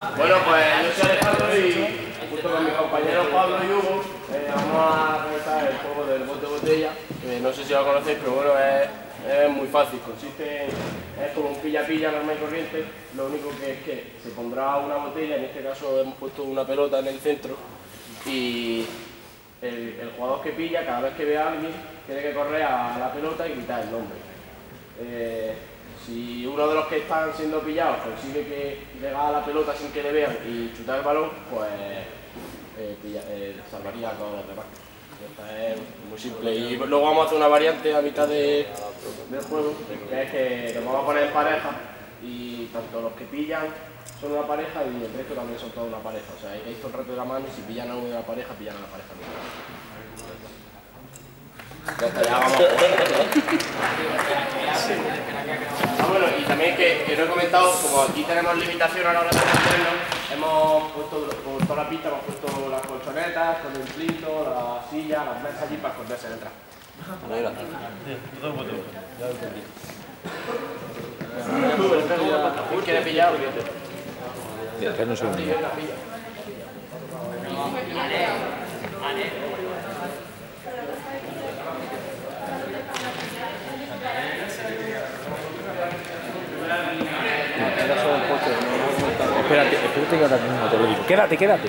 Bueno, pues yo soy Alejandro y junto con mis compañeros Pablo y Hugo eh, vamos a realizar el juego del bote botella, que no sé si lo conocéis, pero bueno, es, muy fácil. Consiste en, es como un pilla-pilla normal y corriente, lo único que es que se pondrá una botella, en este caso hemos puesto una pelota en el centro, y el, el jugador que pilla, cada vez que ve a alguien, tiene que correr a la pelota y gritar el nombre. Eh, si uno de los que están siendo pillados consigue que llegar a la pelota sin que le vean y chutar el balón, pues eh, eh, salvaría a todos los demás. Es muy simple. Y luego vamos a hacer una variante a mitad de- del juego, que es que nos vamos a poner en pareja y tanto los que pillan son una pareja y el resto también son toda una pareja. O sea, hay que ir todo el rato de la mano y si pillan a uno de la pareja, pillan a la pareja. Ya está, ya vamos. Ah, bueno, y también que, que no he comentado, como aquí tenemos limitación a la hora de meternos, hemos puesto por toda la pista, hemos puesto las colchonetas, con el plinto, las sillas, las mesas allí para esconderse detrás. Segundo. Espérate, espérate que ahora mismo te lo digo. Quédate, quédate.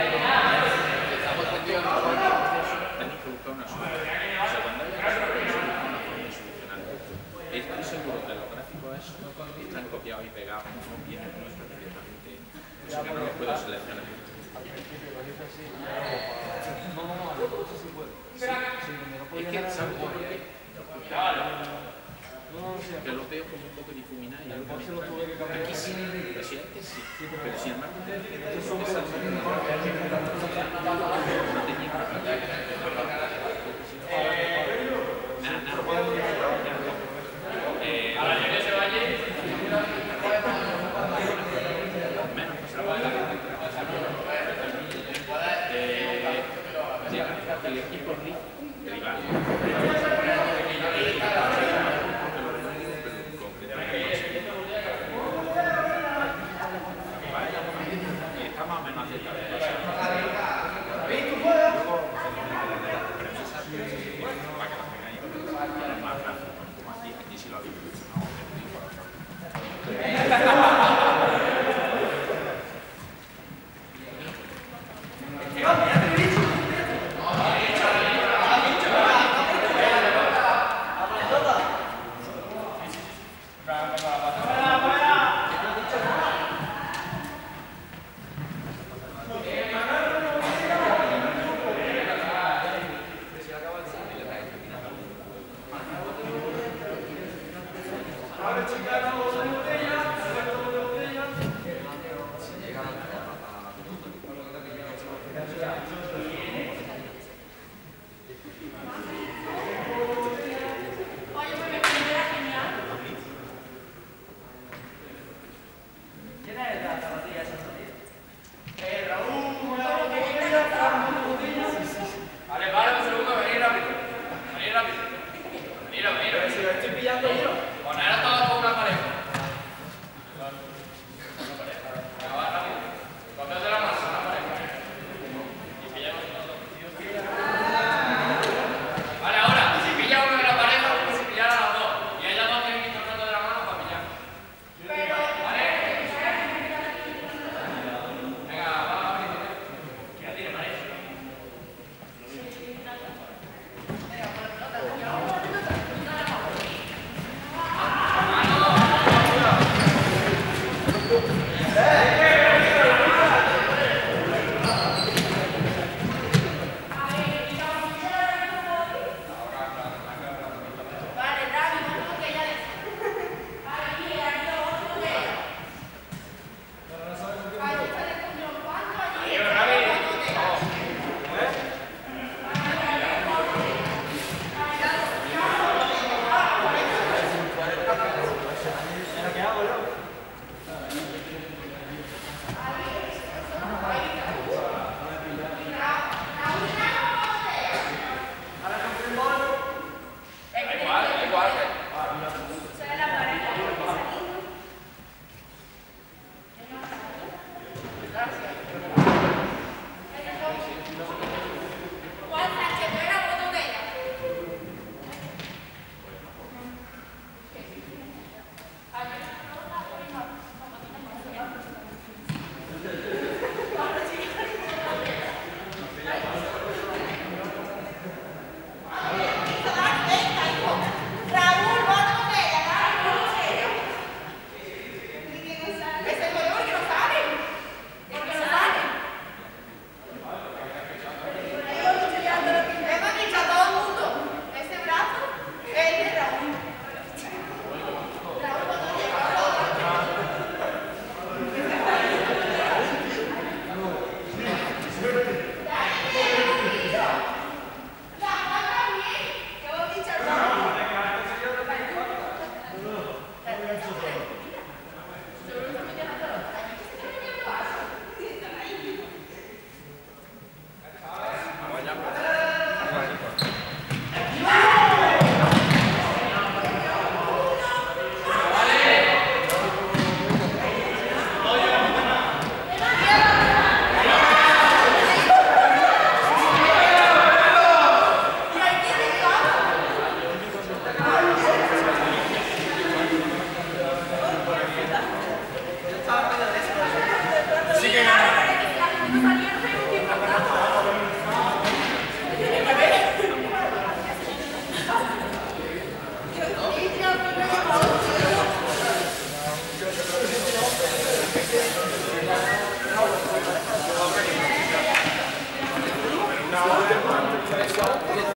Sea que no los puedo seleccionar. Es que, ¿sabes por qué? Que lo veo como un poco difuminado y algo que Aquí sí, presidente sí, pero sin embargo ustedes esa no Thank you.